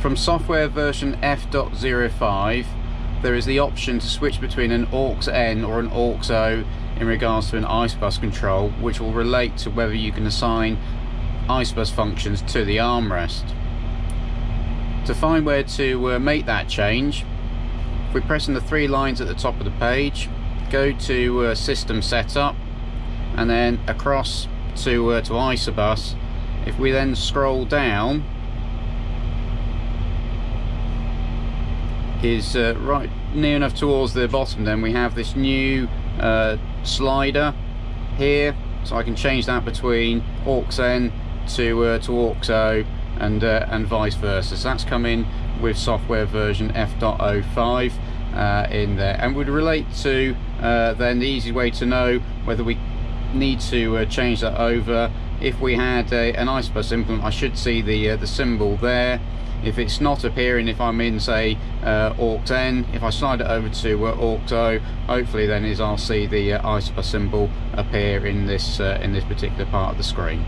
From software version F.05 there is the option to switch between an AUX-N or an AUX-O in regards to an ISOBUS control which will relate to whether you can assign ISOBUS functions to the armrest. To find where to uh, make that change, if we press on the three lines at the top of the page, go to uh, System Setup and then across to, uh, to ISOBUS. If we then scroll down is uh, right near enough towards the bottom then we have this new uh, slider here. So I can change that between AUX-N to, uh, to AUX-O and, uh, and vice versa. So that's coming with software version F.05 uh, in there. And would relate to uh, then the easy way to know whether we need to change that over. If we had a, an ISOBUS implement I should see the, the symbol there if it's not appearing if I'm in say uh, AUX-N if I slide it over to uh, AUX-O hopefully then is I'll see the uh, ISOBUS symbol appear in this uh, in this particular part of the screen